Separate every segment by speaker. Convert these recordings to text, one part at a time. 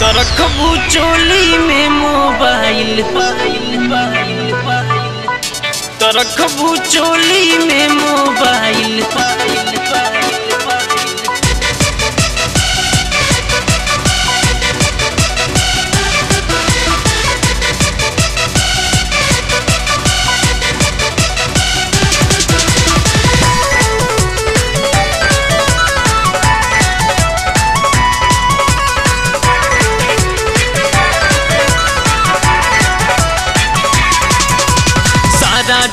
Speaker 1: तो चोली में मोबाइल। तो रखबू चोली में मोबाइल।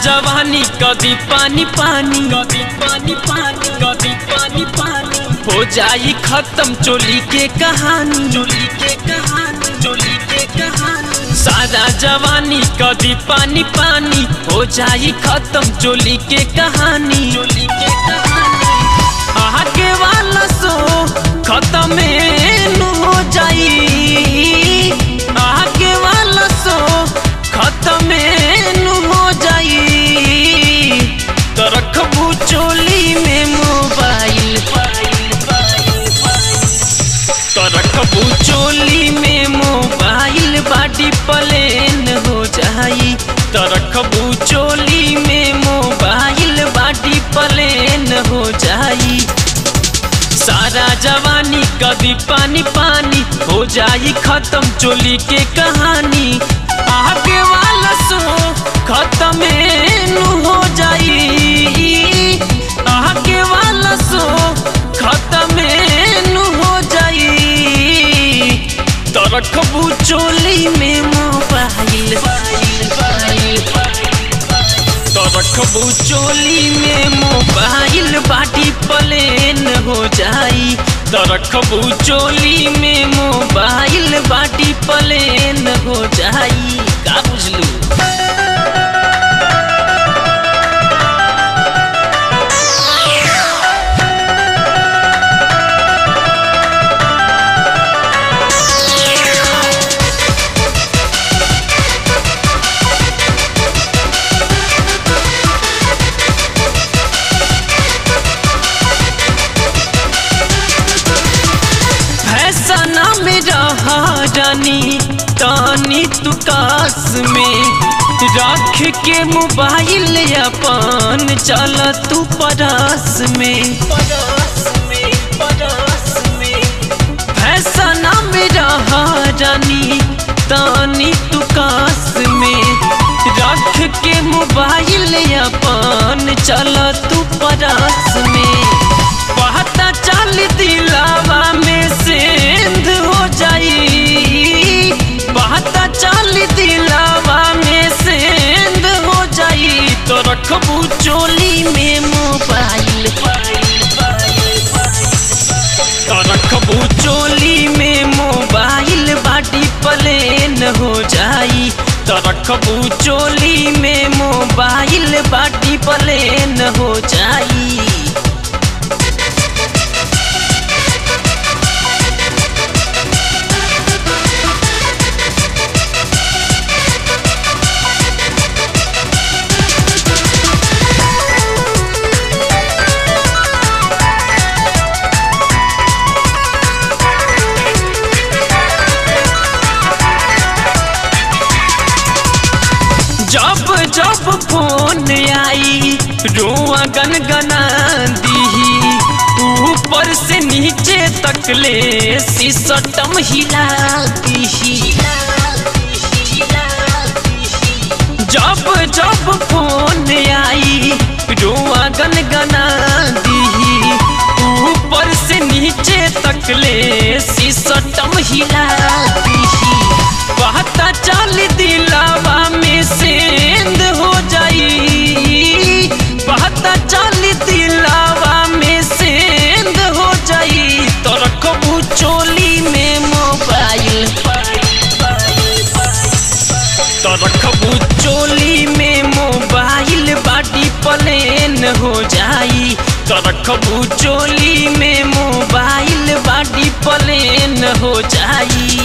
Speaker 1: जवानी कभी पानी पानी। कभी पानी पानी कभी पानी पानी। हो जाई खत्म चोली के कहानी। चोली के कहानी चोली के कहानी। सारा जवानी कभी पानी पानी। हो जाई खत्म चोली के कहानी। चोली के कहानी। आगे वाला सो खत्म हो जाई। नु हो जाई। तो रखबू चोली में मोबाइल। तो रखबू चोली में मोबाइल, बाटी प्लेन हो जाई। तो रखबू चोली में मोबाइल, बाटी प्लेन हो जाई। सारा जवानी कभी पानी पानी हो जाई, खत्म चोली के कहानी। रखबू चोली में मोबाइल तो रखबू चोली में मोबाइल बाटी प्लेन हो जाई। तो रखबू चोली में मोबाइल बाटी प्लेन हो जाई। का बुझलू? में। रख के मोबाइल अपन, चल तू परास में। फ़ैशन में तानी तू कास में। रख के मोबाइल अपन, चल तू परास में। पता चल दिलावा में सेंध हो जाई। पता चल रखबू चोली में मोबाइल रखबू चोली में मोबाइल बाटी प्लेन हो जाई। तो रखबू चोली में मोबाइल बाटी प्लेन हो जाई। दीही जब जब फ़ोन आई रोआ गनगना दीही ऊपर से नीचे तक ले सिसटम हिला दीही चल दिलावा प्लेन हो जाई। तो रखबू चोली में मोबाइल बाडी पलेन हो जाई।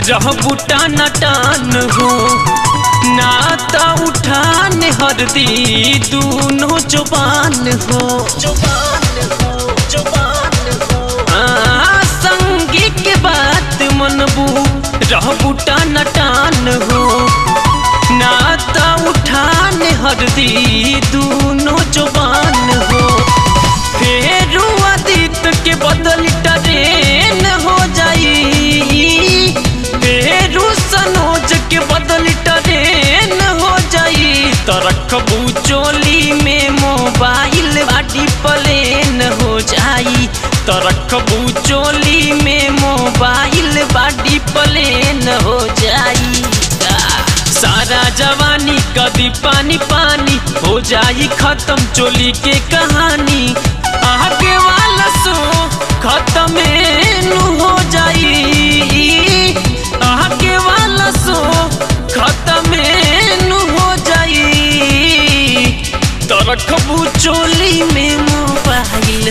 Speaker 1: टान टान हो, नाता उठान हरदी दूनो ज़ुबान हो। संगी के बात मनबू रहबू टान टान हो, नाता उठान हरदी दूनो ज़ुबान हो। फेरू आदित के बदल ट्रेन हो जाई। चोली में मोबाइल बाटी प्लेन हो जाई। तरकबू चोली में मोबाइल बाटी प्लेन हो जाई। सारा जवानी कभी पानी पानी हो जाई, खत्म चोली के कहानी। आगे वाला सो खत्म तरखबू चोली में मोबाइल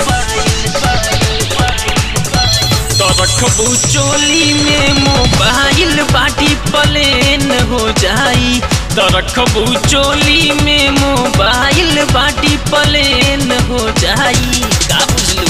Speaker 1: रखबू चोली में मोबाइल बाटी प्लेन हो जाई। तो रखबू चोली में मोबाइल बाटी प्लेन हो जाई। का बुझलू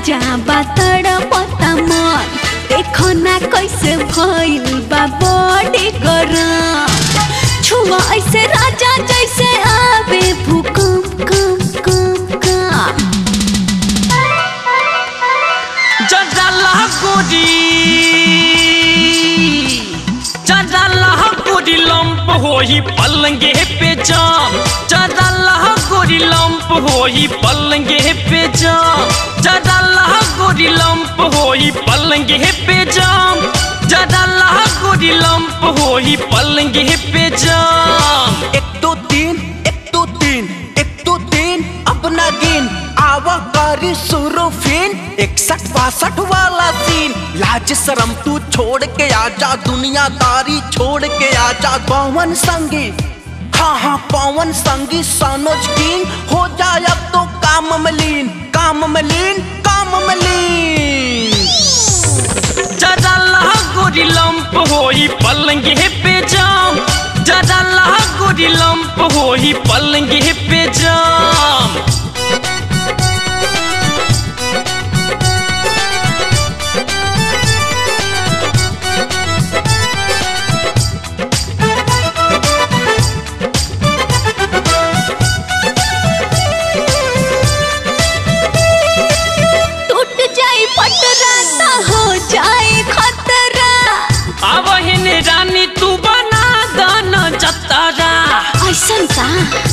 Speaker 2: तू राजा बा तोड़ पता मन देखो ना कैसे भइल बा बॉडी गरम। छुआ ऐसे राजा जैसे आवे भूकंप, कम कम कम।
Speaker 1: जजाला गोरी होई पलंगे पे जाम जजाला गोरी लंप होई पलंगे पे जाम जजाला गोरी लंप होई पलंगे पे जाम जजाला गोरी लंप होई पलंगे पे जाम।
Speaker 3: एक दो तीन, एक दो तीन, एक दो तीन, अपना गिन आवा करी सुरो फिन इकसठ बासठ वाला सीन। लाज शरम तू छोड़ के आजा दुनियादारी छोड़ के आजा पवन संगी। हाँ हाँ पवन संगी, सनोज किंग हो जाए अब तो काम में काम में लीन काम में लीन
Speaker 1: गोरी लंप होई पलंगे पे जाम। जजाला गोरी लंप होई पलंगे पे जाम। huh?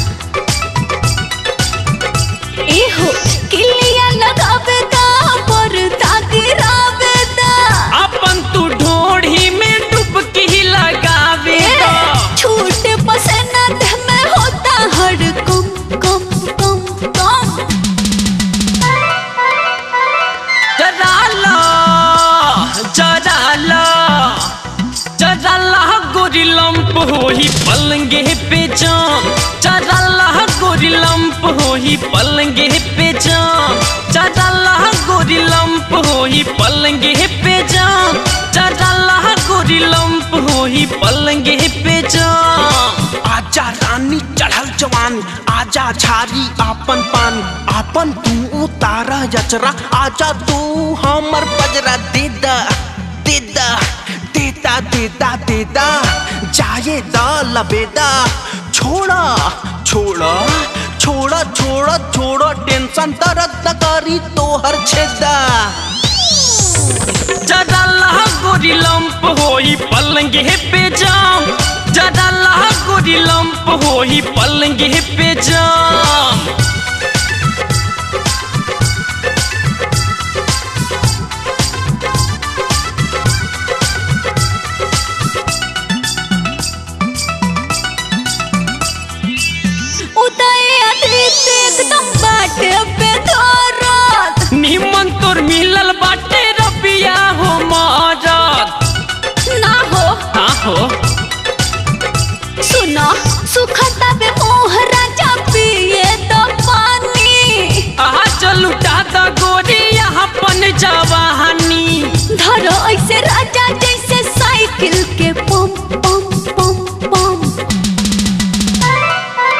Speaker 1: पलंगे पे जाम जराला गोरी लंप होई पलंगे पे जाम।
Speaker 3: आजा रानी, चढ़ल जवान, आजा झारी, आपन पान। आपन तू उतारा यचरा आजा तू हमर पजरा, देदा देदा देदा देदा देदा। जाए द लबेदा छोड़ा छोड़ा छोड़ा छोड़ा छोड़ा, टेंशन दर्द करी तोहर छेदा।
Speaker 1: जरा लहा गोरी लंप होई पलंगे पे जाम। जरा लहा गोरी लंप होई पलंगे पे जाम। निमन तोर मिलल बाटे। रबिया हो मारत
Speaker 2: ना हो।
Speaker 1: हाँ हो।
Speaker 2: सुनो सुखता बे मोह राजा पिए तो पानी।
Speaker 1: आहा चल उठा द गोरी यहाँ पन जवानी
Speaker 2: धरो ऐसे राजा जैसे साइकिल के पम पम पम पम।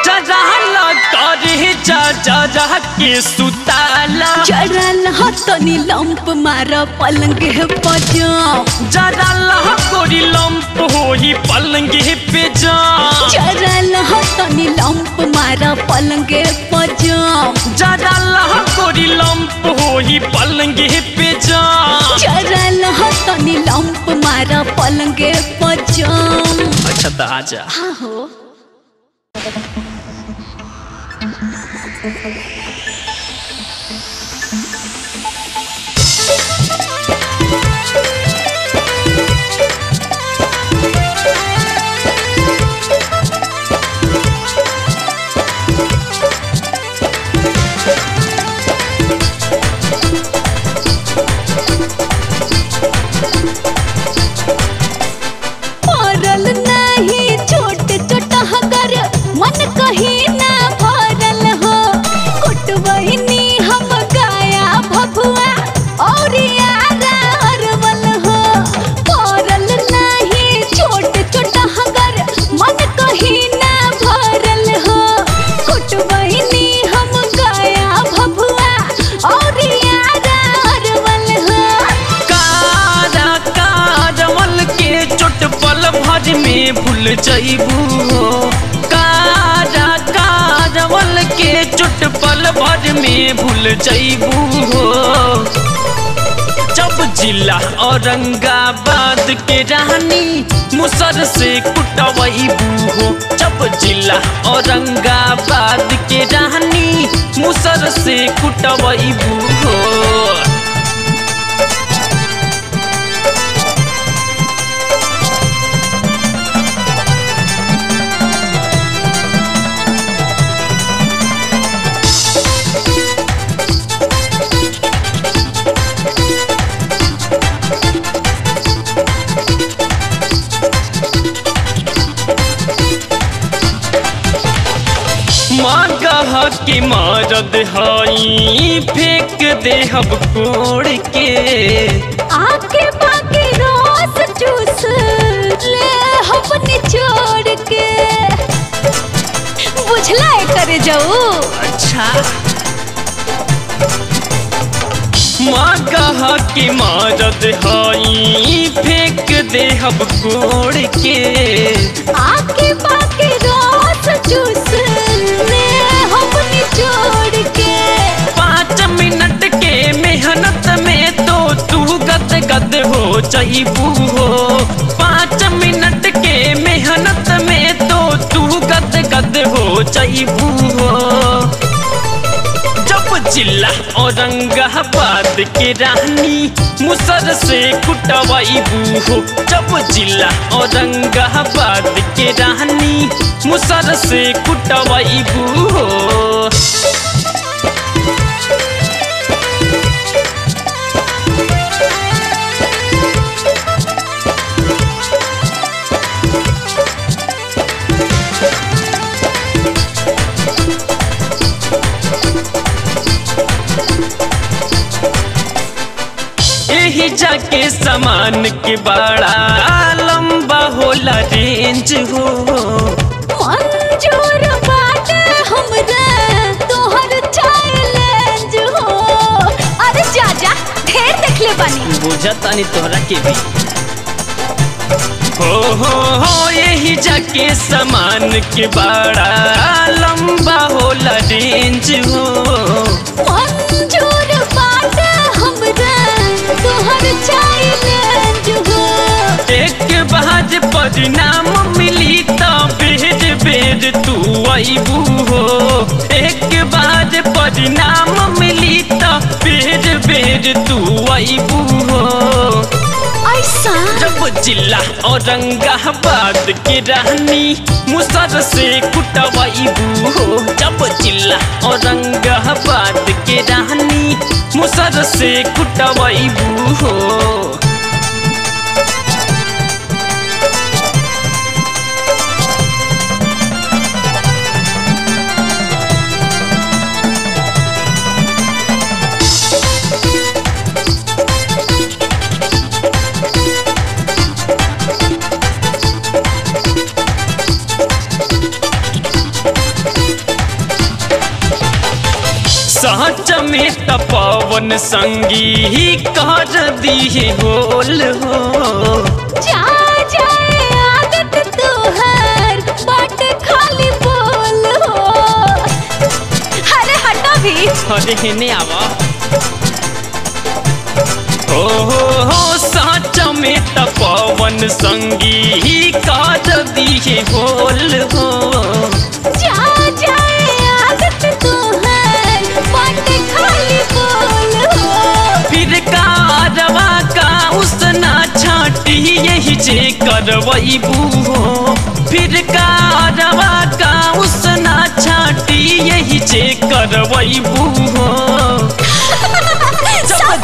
Speaker 1: जरा करे जा जरा के सुताला
Speaker 2: चढ़ल हतनी लंप मार पलंग
Speaker 1: लंप होई पलंगे पे जाम
Speaker 2: चढ़ल हतनी लंप मार पलंग
Speaker 1: गोरी लंप होई पलंगे पे जाम
Speaker 2: चढ़ल हतनी लंप मार पलंग
Speaker 1: अच्छा तो आजा
Speaker 2: हाँ हो। पड़ल
Speaker 1: भूल जइबू। हो कारा कारवल के चोट पल भर में भूल जब जिला औरंगाबाद के रानी मुसर से कुटवैबू हो जब जिला औरंगाबाद के रानी मुसर से कुटवैबू हो मागह के मारद हई फेंक देहब कोड़ के।
Speaker 2: आके बाकी रोज चूस ले हम निचोड़ के। बुझला है करे जाऊ
Speaker 1: अच्छा। मागह के मारद हई फेंक देहब कोड़ के।
Speaker 2: आके बाकी रोज चूस
Speaker 1: हो हो पाँच मिनट के मेहनत में तो तू गद गद हो हो जब जिला औरंगाबाद के रानी मुसर से कुटवाइबू हो जब जिला औरंगाबाद के रानी मुसर से कुटवाइबू हो सामान के बड़ा। लंबा होला रेंज हो।
Speaker 2: मंजूर बाटे हमरा तोहर चैलेंज हो। अरे जा जा ढेर देख बानी।
Speaker 1: बुझतानी तोहरा के भी। हो हो हो यही जाके सामान के बड़ा। लंबा होला रेंज हो।
Speaker 2: तोहर हो।
Speaker 1: एक बाद परिणाम मिली तो बेद बेद तू हो एक बाद परिणाम मिली तो बेद बेद तू हो
Speaker 2: ऐसा।
Speaker 1: जब जिला औरंगाबाद के रानी मुसर से कुटवाईबू हो जब जिला औरंगाबाद के रानी मुसर से कुटबू हो में तपवन संगी कर दी होल हो
Speaker 2: जा जाए आदत तोहर बाट खाली बोल हो। अरे हटा भी।
Speaker 1: अरे हेने आवा। ओ हो हो सच में तपवन संगी ही कर दी होल हो। करवैबू हो फिर कारवा का उसना छाटी यही जे करवैबू हो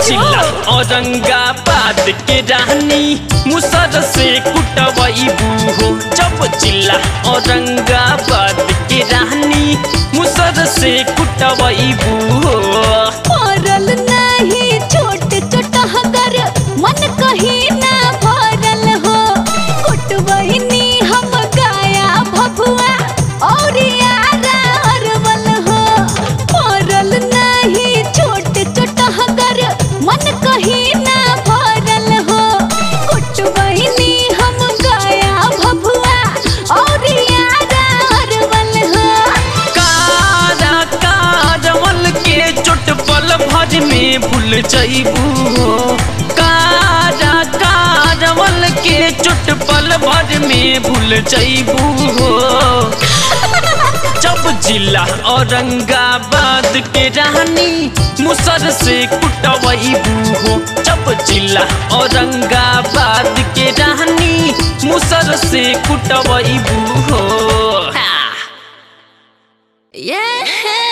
Speaker 1: जिला औरंगाबाद के रानी मुसर से कुटवैबू हो जब जिला औरंगाबाद के रानी मुसर से कुटवैबू हो
Speaker 2: नहीं
Speaker 1: में भूल जैबू हो कारा कारवल के चोटपल भर में भूल जैबू जब जिला औरंगाबाद के रानी मुसर से कुटवैबू हो जब जिला औरंगाबाद के रानी मुसर से कुटवैबू हो
Speaker 2: I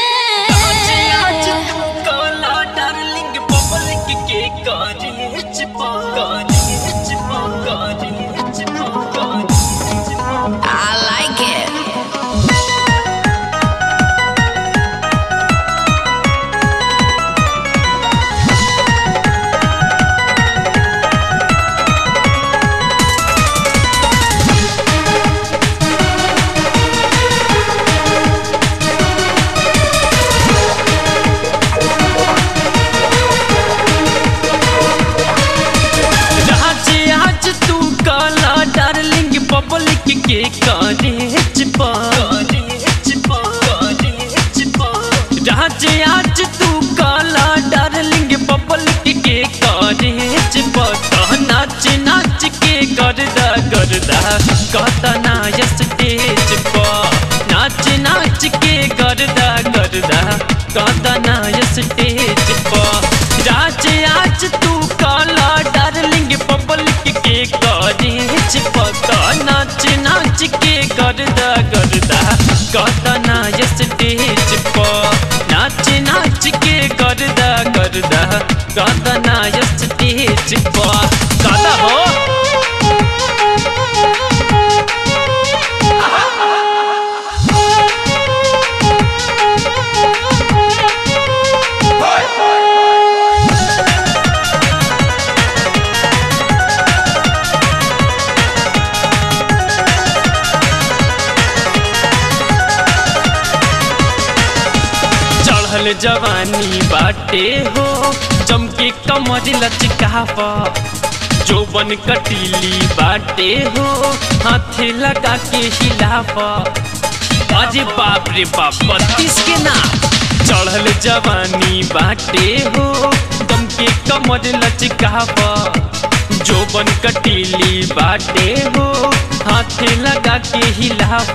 Speaker 1: के कहता ना स्टेज पर। नाच नाच के करदा करदा। कहता बाटे हो, चमके कमर लचकावा। जोबन कटीली बाटे हो, हाथे लगा के बाप रे बाप, बत्तीस के ना चढ़ल जवानी बाटे हो दम के कमर लचकाव। जोबन कटीली बाटे हो, हाथे लगा के हिलाव।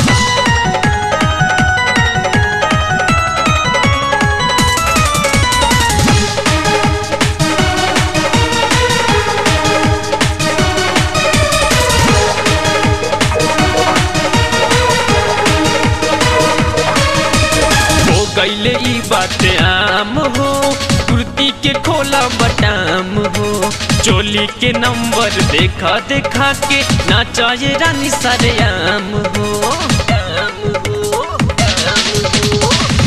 Speaker 1: बटाम हो। चोली के नंबर देखा देखा के नाचाए रानी सरेआम हो।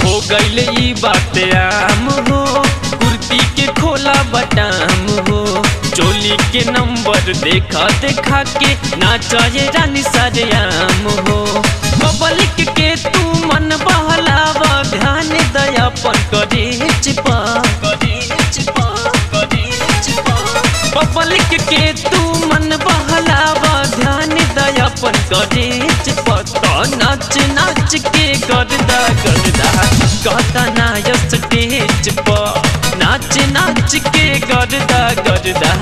Speaker 1: हो गईले ई बात आम हो। कुर्ती के खोला बटाम हो। चोली के नंबर देखा देखा के नाचाए रानी सरेआम हो। पब्लिक के तू मन बहलावा ध्यान नाच नाच के करदा करदा कहता ना स्टेज पर। नाच नाच के करदा करदा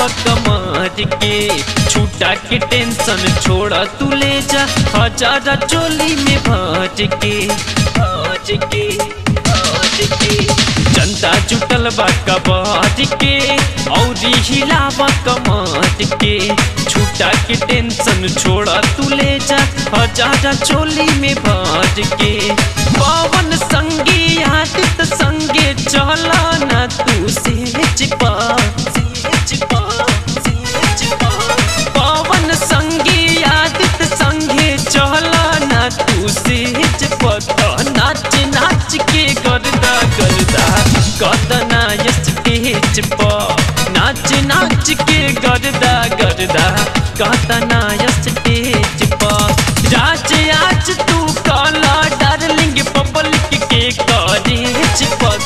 Speaker 1: के। छूटा के टेंशन छोड़ तू ले जा। हज़ार चोली में भज के। भज के भज के। जनता जुटल बा कबाज के। औरी हिलाव कमर के। छूटा के टेंशन छोड़ तू ले जा। हज़ार चोली में भज के। पवन संगी आदित संगे चला ना तू सेज पा सेज पा सेज पा पवन संगी आदित संगे, चला ना तू सेज पता नाच नाच के करदा करदा कदना स्टेज पर नाच नाच के करदा करदा कदना स्टेज पर राज आज तू काला, डार्लिंग पब्लिक के कॉलेज पता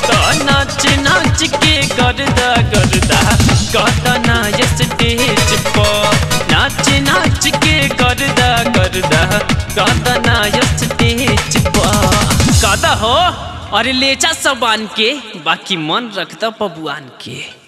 Speaker 1: करदा। करदा कदना स्टेज पर कदा हो? अरे लेचा सबान के। बाकी मन रखता पबुआन के।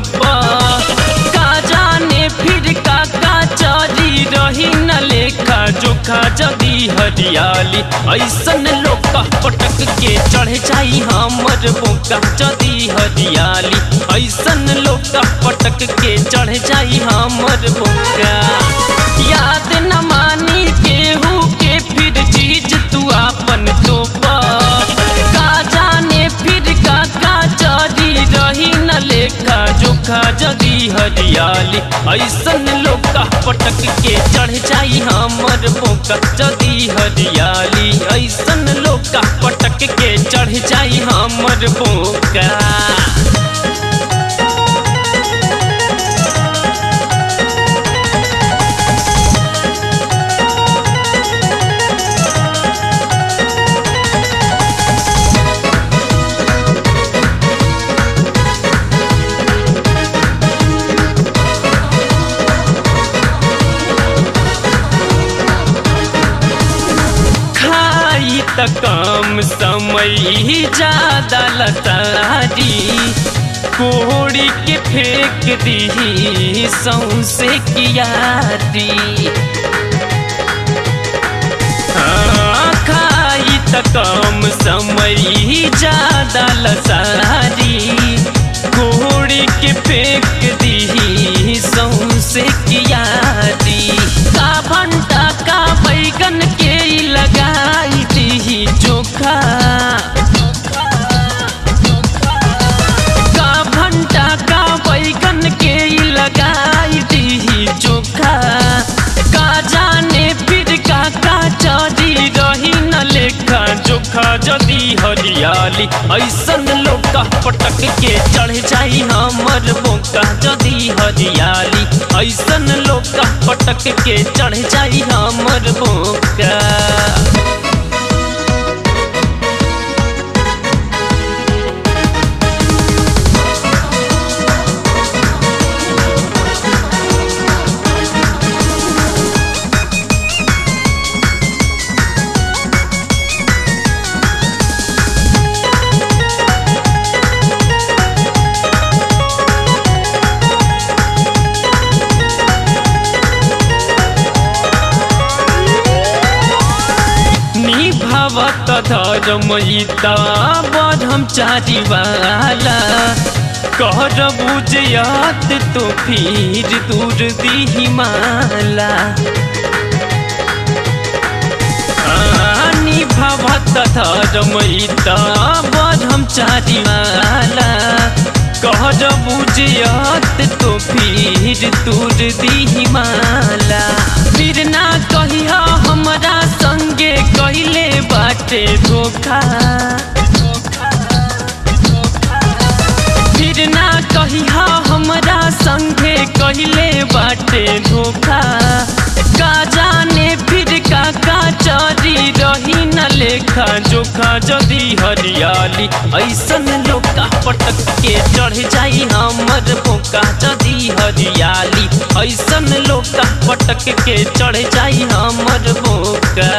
Speaker 1: का जाने फिर काका चरी रही न लेखा, जोखा जदी हरियाली। ऐसन लोग पटक के चढ़ जाई हमर बोका जदी हरियाली। ऐसन लोग पटक के चढ़ जाई हमर बोका याद न मानी केहू के फिर चीज़ तू अपन तो का जाने फिर काका चरी रही न लेखा चोखा जदी हरियाली। ऐसन लोका पटक के चढ़ जाई हमर मौका। जदी हरियाली, ऐसन लोका पटक के चढ़ जाई हमर बोका समय ज़्यादा लतारी कोड़ी के फेंक दी सौसे कियारी हाँ, खाई त कम समय ज़्यादा लतारी के चढ़ जाई हमर बोका जदी हरियाली। ऐसन लोग पटक के चढ़ जाई हमर बोका। निभावत धर्मयिता ब्रह्मचारी वाला। कर बुझत तो फिर दूर दी माला। निभावत धर्मयिता ब्रह्मचारी वाला। कर बुझयात तो फिर दूर दी फिर ना कहिया हमरा संगे कहले बाटे धोखा। फिर ना कहिया हमरा संगे कहले बाटे धोखा। का जाने, फिर का का चरी रही न लेखा जोखा जदि हरियाली। ऐसन लोका पटक के चढ़ जाई हमर बोका जदि हरियाली। ऐसन लोका पटक के चढ़ जाई हमर बोका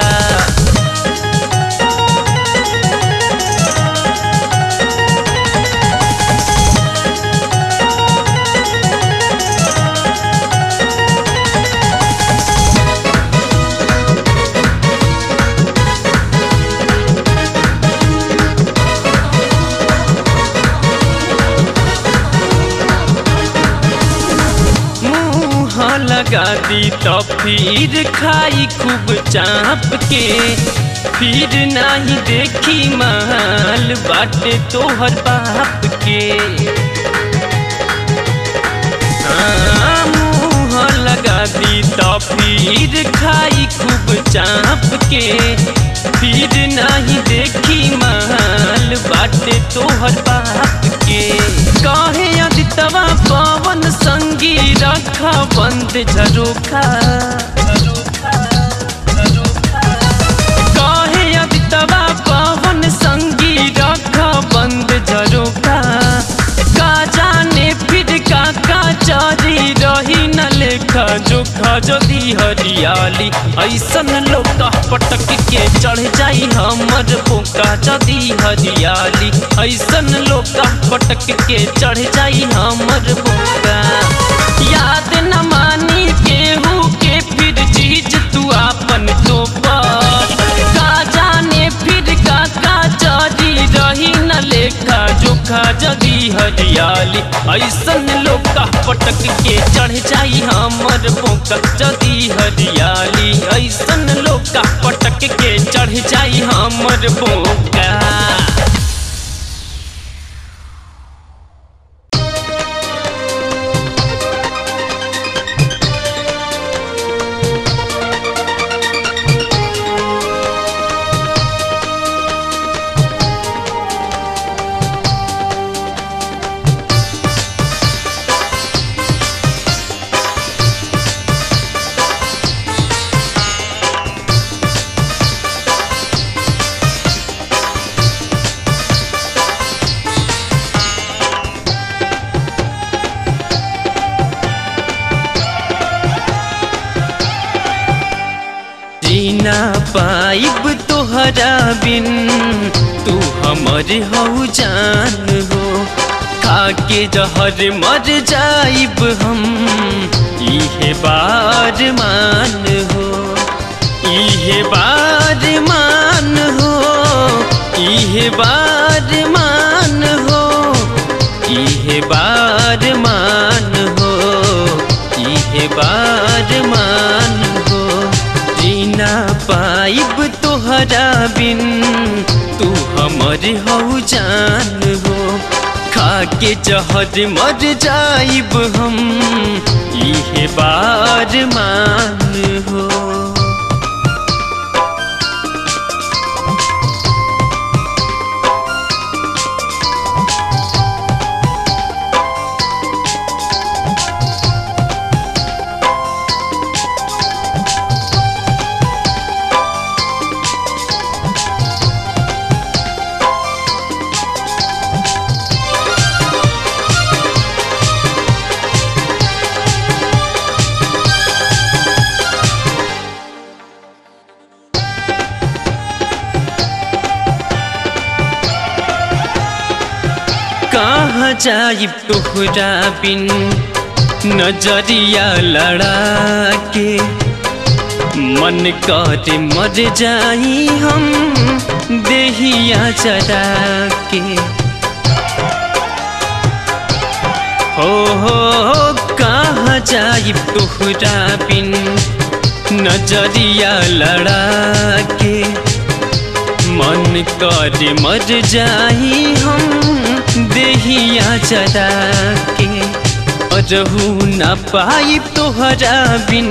Speaker 1: लगा दी तो फिर खाई खूब चाप के। फिर नहीं देखी माल बाटे तोहर बाप के। मुँह लगा दी तो फिर खाई खूब चाप के। फिर नहीं देखी माल, बाटे तोहर बाप के। कहे अदितवा पवन संगी रखा, बंद झरोखा। जोखा जदी हरियाली, ऐसन लोका पटक के चढ़ जाई हमर बोका जदी हरियाली, ऐसन लोका पटक के चढ़ जाई हमर बोका याद न का का रही न लेखा, जोखा जदी हरियाली। ऐसन लोका पटक के चढ़ जाई हमर बोका जदी हरियाली। ऐसन लोका पटक के चढ़ जाई हमर बोका जीना पाइब तोहरा बिन, तू हमर हऊ जान हो। खाके जहर मर जाइब हम, इहे बार मान हो। इहे बार मान हो, इहे बार मान हो। इहे बार हमर हऊ जान हो। खाके जहर मर जाइब हम। इहे बार मान जाइब तोहरा बिन नज़रिया लड़ा के मन करे मर जाई हम, देहिया चरा के हो हो हो, कहाँ जाइब तोहरा बिन नज़रिया लड़ा के मन कर मर जाई हम देहिया चरा के अजहू न पाई तोहरा बिन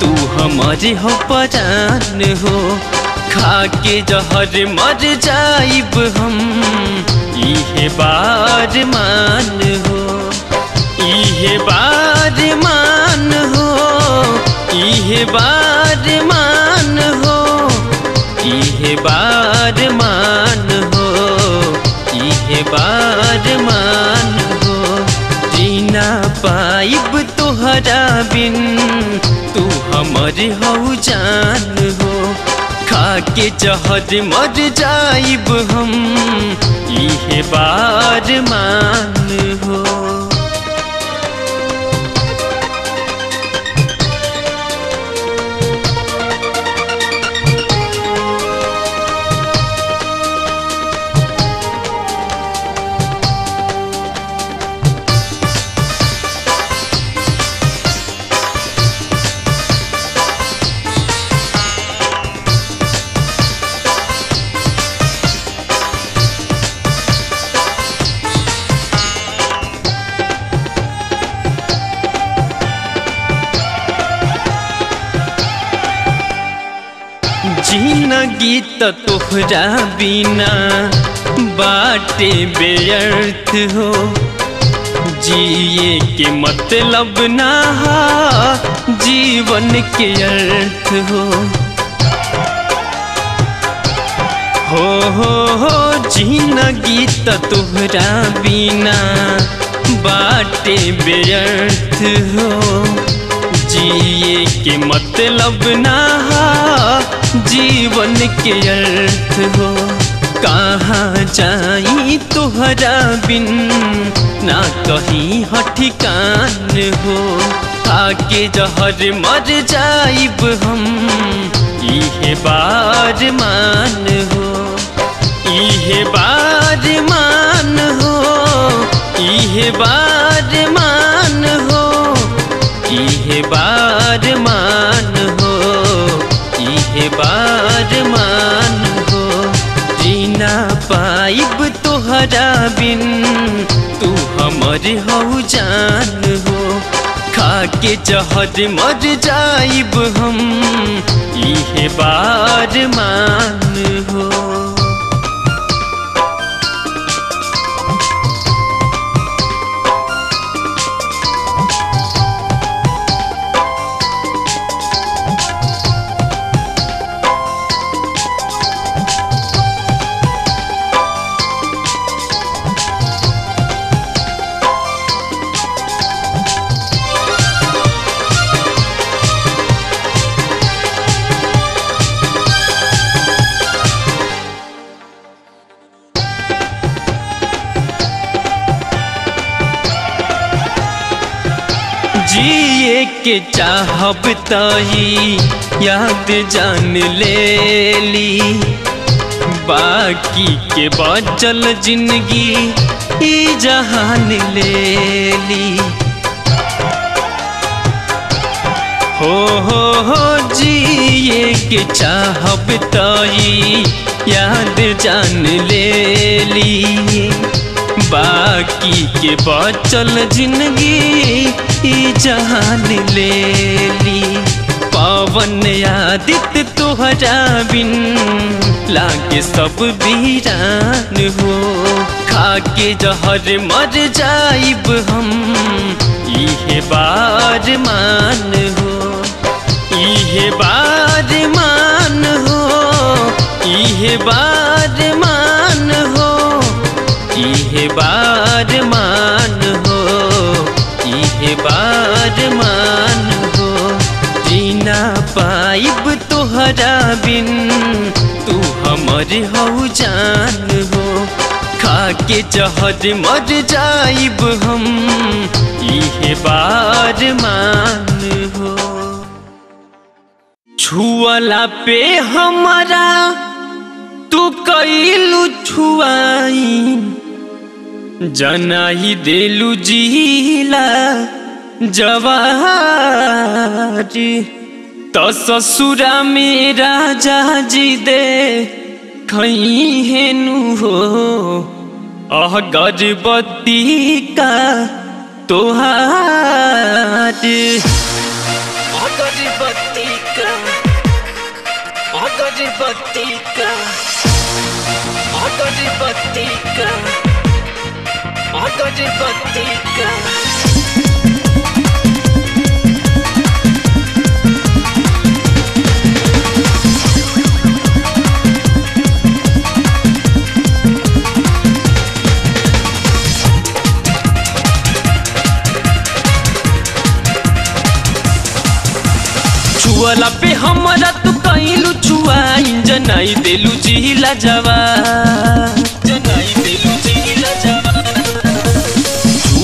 Speaker 1: तू हमारे हो परान हो, खाके जहर मर जाइब हम। इहे बार मान हो, इहे बार मान हो, इहे बार मान हो, इहे बार मान बार मान हो। जीना पाइब तोहरा बिन, तू हमर हऊ जान हो। खाके जहर मर जाइब हम, इहे बार मान हो ज़िंदगी त तोहरा बिना बाटे बेअर्थ हो। जिए के मतलब ना जीवन के अर्थ हो। हो हो हो ज़िंदगी त तोहरा बिना बाटे बेअर्थ हो। जिए के मतलब ना जीवन के अर्थ हो। कहाँ जाई तोहरा बिन, ना कहीं हठिकान हो। आके जहर मर जाइब हम, इहे बार मान हो। इहे बार मान हो, इहे बार मान इहे बार मान हो इहे बार मान हो। जीना पाइब तोहरा बिन, तू हमर हऊ जान हो। खाके जहर मर जाइब हम इहे बार मान चाहब तही याद जान ले ली। बाकी के बचल ज़िंदगी ई जहान ले ली। हो हो हो, जिए के चाहब तई याद जान ले ली। बाकी के बचल ज़िंदगी जहान ले ली। पवन आदित्य तोहरा बिन लागे सब वीरान हो। खाके जहर मर जाइब हम, इहे बार मान हो। इहे बार मान हो, इहे बार मान इहे बार मान हो, इहे बार मान हो। जीना पाइब तोहरा बिन, तू हमर हो जान हो। खाके जहर मर जाइब हम, इहे बार मान हो। छुअला पे हमारा, तू कैलू छुआई जनाई देलू जिला जवारी तो ससुरा में राजा जी दे, खई हेनु हो अह गजबती का तोहार। छुअला पे हमरा तू कैलू छुआ इंजन जनाई देलू जिला जवा।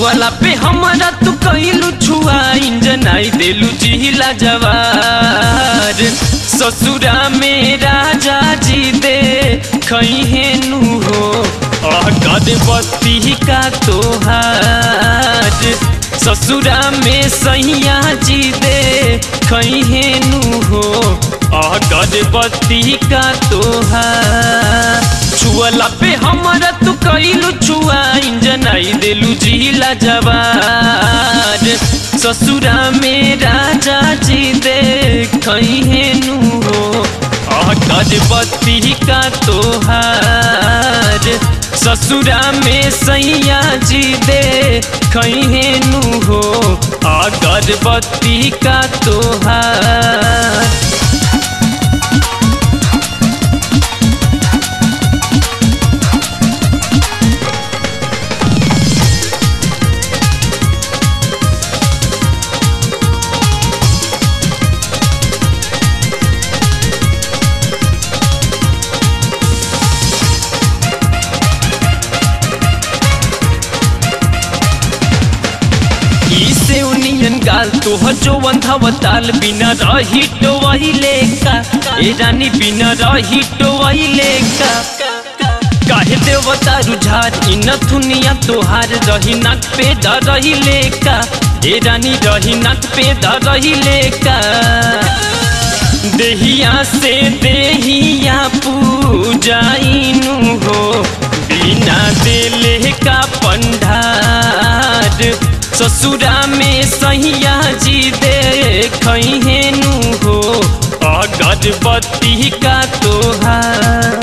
Speaker 1: छुअला पे हमरा तू कैलू छुआ जनाई देलू जिला जवार। ससुरा में राजा जी दे खई हेनु हो अगद बत्ती का तोहार। ससुरा में सैया जी दे खई हेनु हो अगद बत्ती का तोहार। छुअला पे हमरा जिला जवार ससुरा में राजा जी दे खई हेनु हो। अगद बत्ती का तोहार। ससुरा में सैया जी दे खई हेनु हो। का तोहार। ताल बिना रही तो वही लेका। ए रानी बिना रही तो वही लेका। काहे देवता रुझार इन दुनिया तोहार रही नाक पे द रही लेका। ए रानी रही नाक पे द रही लेका। देहिया से देहिया पूजाइनु हो। बिना दिले का पंडार। ससुरा में सैया अगरबत्ती का तोहार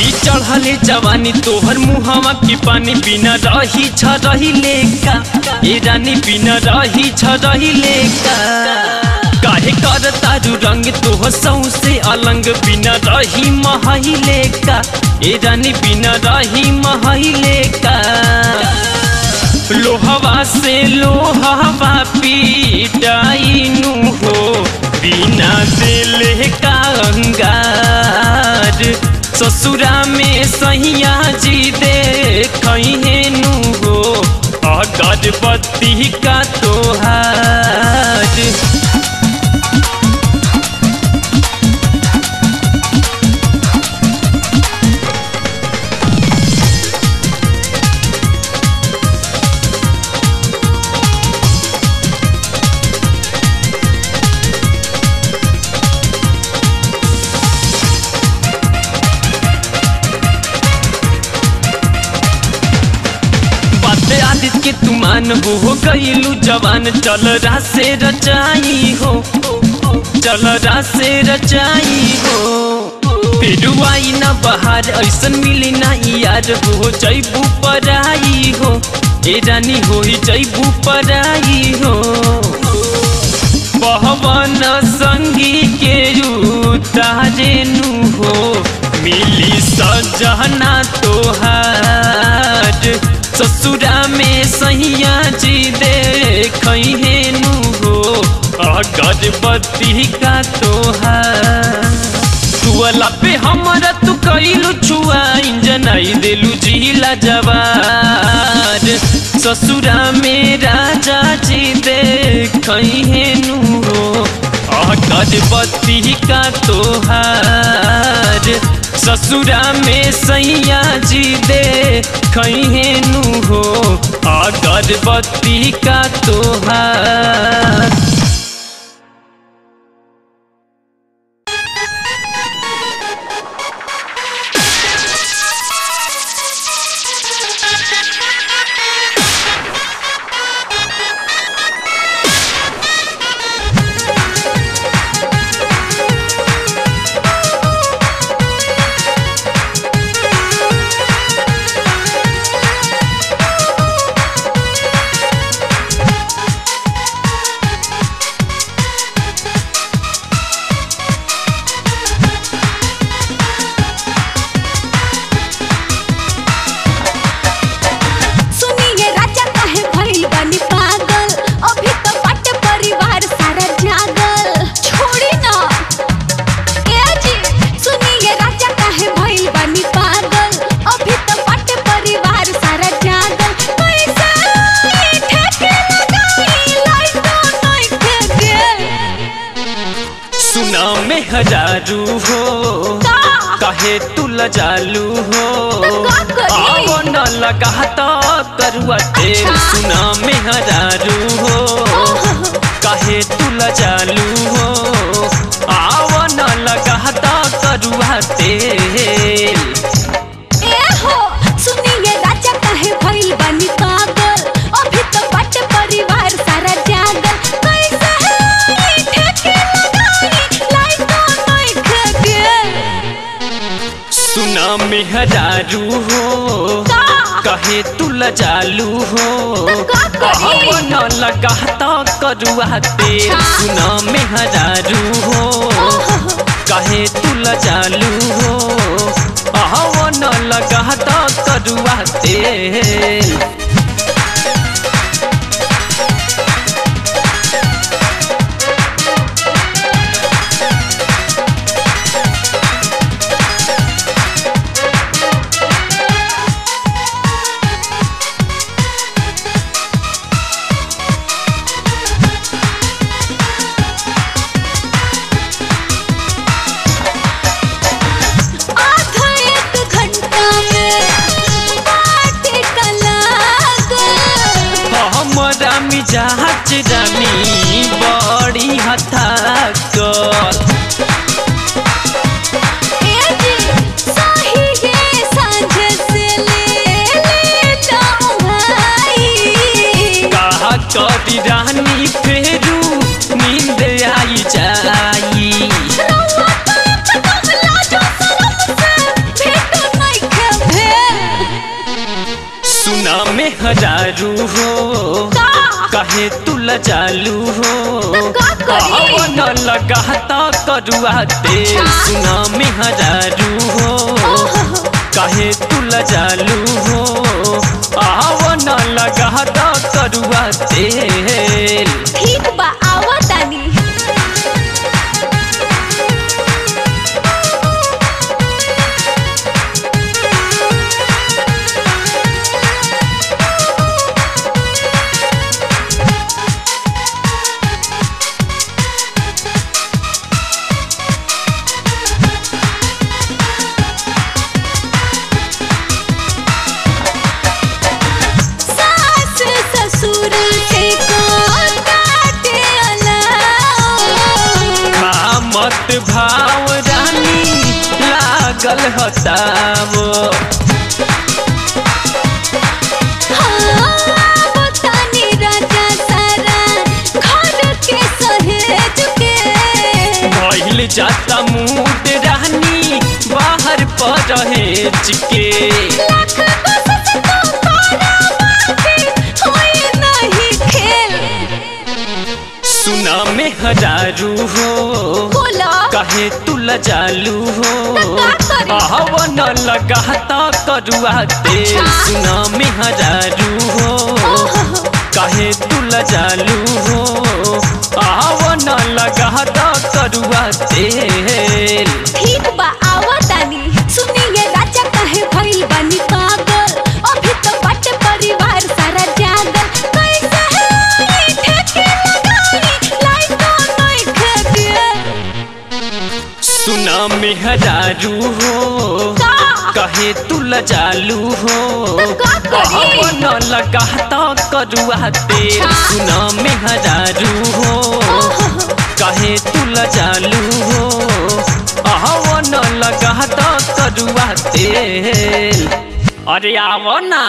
Speaker 1: ई चढ़ले जवानी तोहर मुहवा के पानी बिना रही छ रही लेका। ए रानी पिन रही, छ रहिले काहे कर तारू रंग तो सौसे अलंग पिन रही महि लेका ए रानी पिन रही महि लेका लोहवा से लोहवा पीटाइनु हो, बिना दिल का अंगार। ससुरा में सैया जी देखे अगरबत्ती का तोहार। तुमान हो गईलू जवान। चल से रचाई हो, चल से रचाई हो। पेरुआई न बहार, ऐसन मिली ना यार। हो जैबू पराई हो, ए रानी हो जैबू पराई हो। पवन संगी के तारे नु हो, मिली सजना तोहार। ससुरा में सैया जी देख नु हो का तोहार तुअला पे हमरा तू कइलू छुआ इंजनाई देलू जिला जवार। ससुरा में राजा जी देख नु हो अगरबत्ती का तोहार ससुरा में सैया जी दे नु हो अगरबत्ती का तोहार।
Speaker 2: अच्छा।
Speaker 1: सुना में हजारू हो कहे तू लजालू हो आवो न लगा तो करुआ तेल करुआ तेल
Speaker 2: अच्छा।
Speaker 1: सुना में हजारू हो। कहे तू लजालू हो? आव न लगा करुआ तेल। हतावो
Speaker 2: हाँ,
Speaker 1: जाता मूड रानी बाहर पर रहे के
Speaker 2: लाख कोशिश करा बाकी होई नहीं खेल।
Speaker 1: सुना में हजारू हो। कहे तू लजालू हो। हवन लगाता करुआ तेल
Speaker 2: अच्छा।
Speaker 1: सुना में हजारू हो। कहे तू लजालू हो। हवन लगाता करुआ तेल
Speaker 2: ठीक बा।
Speaker 1: सुना में हजारू हो कहे तू लजालू हो।
Speaker 2: तो करी?
Speaker 1: हवन लगाता करुआ तेल
Speaker 2: अच्छा।
Speaker 1: सुना में हजारू हो कहे तू लजालू हो। हवन लगाता करुआ तेल अरे आवो ना।